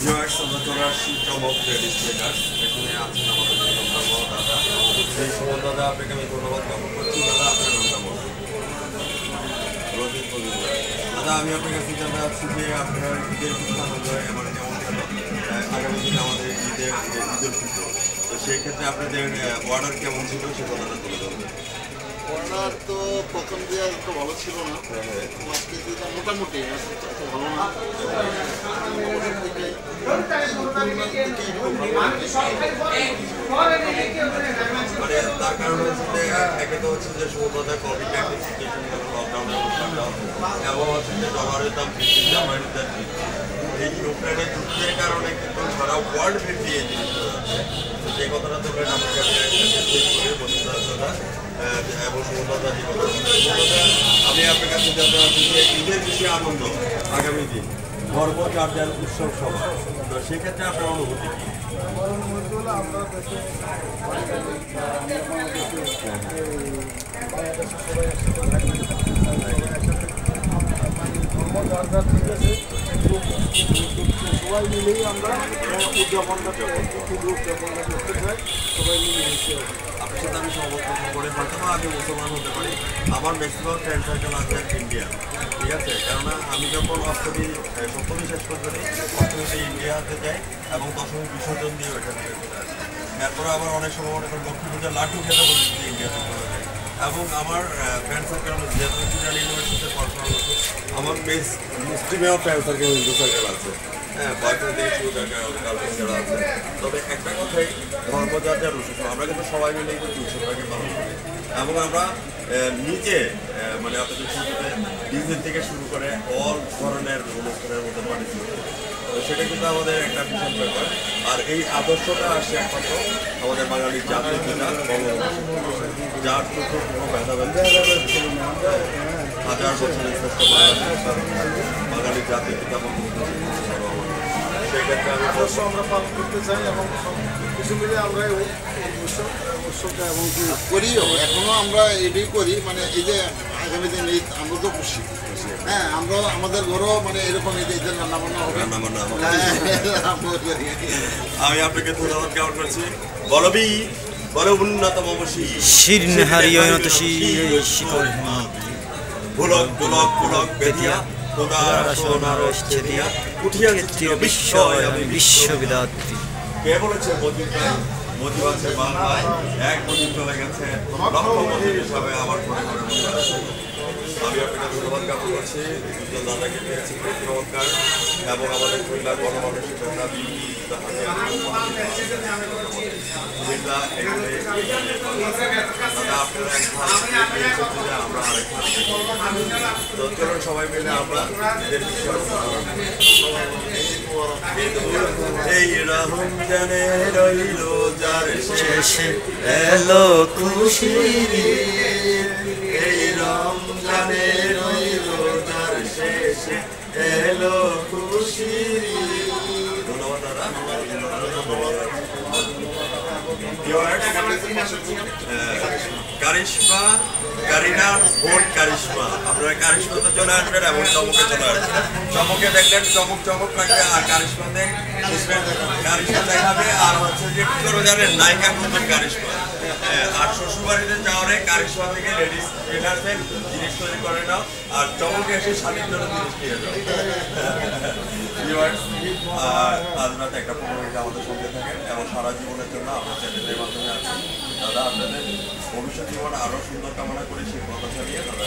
Viewers আমরা চলে ladies traders এখানে আছেন আমাদের সুন্দর দাদা সেই সুমন আপনাকে আমি ধন্যবাদ জ্ঞাপন আপনার বলুন দাদা আমি আপনার কাছে জানতে চাচ্ছি যে আপনার ঈদের আনন্দ এবার কেমন গেল আগামী দিনে আমাদের ঈদের যে ঈদুল ফিতর তো সেই ক্ষেত্রে আপনাদের অর্ডার কেমন ছিল সে কথাটা তুলে ধরবেন অর্ডার তো প্রথম দিয়ে তো ভালো ছিল না। আজকে যেটা মোটামুটি ভালো না। মানে তার কারণ হচ্ছে একে তো হচ্ছে যে সমুদ্রতে কোভিড নাইন্টিন সিচুয়েশন লকডাউন এবং হচ্ছে যে ডলারের দাম বৃদ্ধি এই ইউক্রেনের যুদ্ধের কারণে কিন্তু সারা ওয়ার্ল্ড বৃদ্ধি এই জিনিসটা যাচ্ছে তো যে কথাটা তোমরা আমাকে আমি একটা করে বন্ধুরা আমি আপনার কাছে ঈদের বেশি আনন্দ আগামী দিন। গর্ব যার উৎসব সভা। তো সেক্ষেত্রে আপনার অনুভূতি কি? আমার মনে হলো আমরা দেশে সবাই একসাথে থাকি ধর্ম মিলেই আমরা করতে চাই। সবাই মিলে আপনার সাথে আমি সহমত করে হয়তো বা আমি মুসলমান হতে পারি আমার ম্যাক্সিমাম ফ্রেন্ড সার্কেল আছে ইন্ডিয়া ঠিক আছে? কেননা আমি যখন অষ্টমী সপ্তমী শেষ করতে পারি, অষ্টমীতে ইন্ডিয়াতে যাই এবং দশমী বিসর্জন দিয়ে ওইখান এরপরে আবার অনেক সময় মনে করেন লক্ষ্মী পূজার লাড্ডু খেতে বলি ইন্ডিয়াতে চলে এবং আমার ফ্রেন্ড সার্কেল যেহেতু ইন্ডিয়ান ইউনিভার্সিটিতে পড়াশোনা আমার বেশ মুসলিমেও ফ্রেন্ড সার্কেল হিন্দু সার্কেল আছে। হ্যাঁ বয়ফ্রেন্ড থেকে শুরু করে তবে একটা কথাই, ধর্ম যার যার উৎসব আমরা কিন্তু সবাই মিলে কিন্তু উৎসবটাকে পালন এবং আমরা নিজে মানে আপনাদের শুরুতে ডিজে থেকে শুরু করে অল ধরনের অনুষ্ঠানের সেটা কিন্তু আমাদের একটা বিশাল ব্যাপার। আর এই আদর্শটা আসে একমাত্র আমাদের বাঙালির জাতীয় যার চোখে কোনো ভেদাভেদ। হাজার বছরের শ্রেষ্ঠ বাঙালি বাঙালির জাতীয় পিতা বঙ্গবন্ধু সেক্ষেত্রে আমি আদর্শ আমরা পালন করতে চাই এবং সব কিছু মিলে আমরা উৎসবটা এবং করিও এখনও আমরা এটাই করি। মানে এই যে আগামী দিন ঈদ আমরা তো খুশি। হ্যাঁ আমরা আমাদের ঘরেও মানে এরকম ঈদ ঈদের রান্না বান্না হবে। রান্না বান্না হবে। হ্যাঁ, আমরা করি। আমি আপনাকে ধন্যবাদ জ্ঞাপন করছি। বলবি? বল উন্নতম শীর্ণে শিকল গোলক গোলক গোলক বেদিয়া বিশ্ববিদাত্রী। কে বলেছে মজিদ আছে বাংলায় এক চলে গেছে। লক্ষ হিসাবে আবার করে করে মজিদ আছে। আমি আপনাকে ধন্যবাদ জ্ঞাপন করছি। দুজন দাদাকে পেয়েছি চমৎকার এবং আমাদের গণমানুষের নেতা তো সবাই মিলে আমরা শেষে এলো খুশির এই রমজানে রইল যার শেষে এলো দাদা কারিশমা কারিনা ভোট কারিশমা। আপনারা কারিশমাতে চলে আসবেন এবং চমকে চলে আসবেন। চমকে দেখলেন চমক চমক লাগবে আর কারিশমাতে বুঝবেন কারিশমা দেখাবে আর হচ্ছে যে কি করে জানেন নায়িকা বলবেন কারিশমা। হ্যাঁ, আর শ্বশুরবাড়িতে যাওয়ারে কারিশমা থেকে লেডিস আসবেন জিনিস তৈরি করে নাও আর চমকে এসে স্বামীর জন্য জিনিস নিয়ে যাও Viewers, আর আজ রাত একটা পনেরো মিনিট আমাদের সঙ্গে থাকেন এবং সারা জীবনের জন্য আমরা চ্যানেলের মাধ্যমে আছি। দাদা, আপনাদের ভবিষ্যৎ জীবন আরও সুন্দর কামনা করে, সেই কথা চালিয়ে দাদা